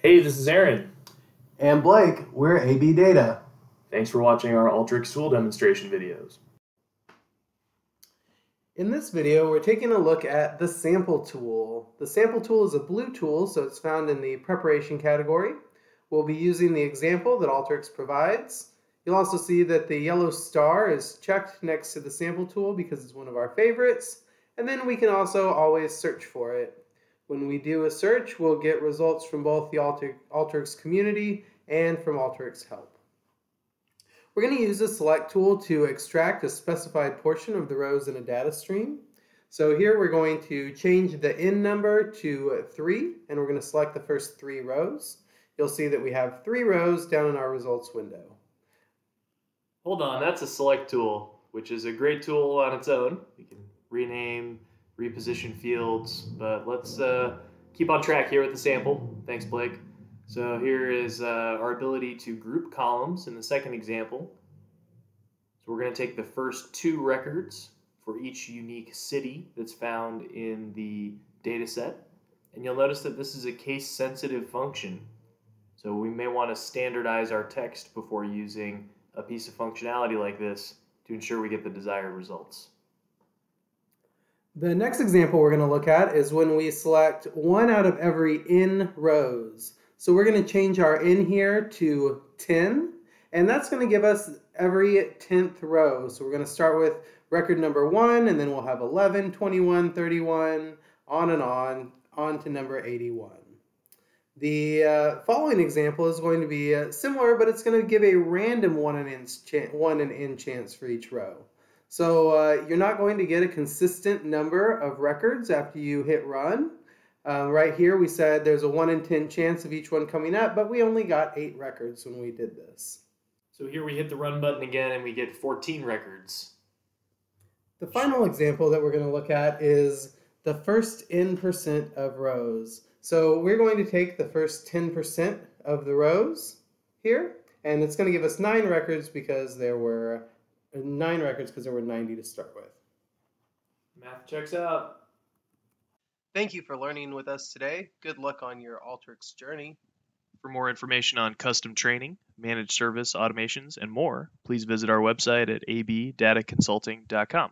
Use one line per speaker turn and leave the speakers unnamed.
Hey, this is Aaron.
And Blake, we're AB Data.
Thanks for watching our Alteryx tool demonstration videos.
In this video, we're taking a look at the sample tool. The sample tool is a blue tool, so it's found in the preparation category. We'll be using the example that Alteryx provides. You'll also see that the yellow star is checked next to the sample tool because it's one of our favorites. And then we can also always search for it. When we do a search, we'll get results from both the Alter Alteryx community and from Alteryx help. We're going to use the select tool to extract a specified portion of the rows in a data stream. So here we're going to change the in number to 3, and we're going to select the first three rows. You'll see that we have three rows down in our results window.
Hold on, that's a select tool, which is a great tool on its own. We can rename, reposition fields, but let's uh, keep on track here with the sample. Thanks, Blake. So here is uh, our ability to group columns in the second example. So we're going to take the first two records for each unique city that's found in the data set. And you'll notice that this is a case-sensitive function. So we may want to standardize our text before using a piece of functionality like this to ensure we get the desired results.
The next example we're going to look at is when we select one out of every n rows. So we're going to change our n here to 10, and that's going to give us every 10th row. So we're going to start with record number 1, and then we'll have 11, 21, 31, on and on, on to number 81. The uh, following example is going to be uh, similar, but it's going to give a random one and in, one and in chance for each row. So uh, you're not going to get a consistent number of records after you hit run. Um, right here, we said there's a 1 in 10 chance of each one coming up, but we only got 8 records when we did this.
So here we hit the run button again and we get 14 records.
The final example that we're going to look at is the first n percent of rows. So we're going to take the first 10% of the rows here, and it's going to give us 9 records because there were 9 records because there were 90 to start with.
Math checks out.
Thank you for learning with us today. Good luck on your Alteryx journey.
For more information on custom training, managed service automations, and more, please visit our website at abdataconsulting.com.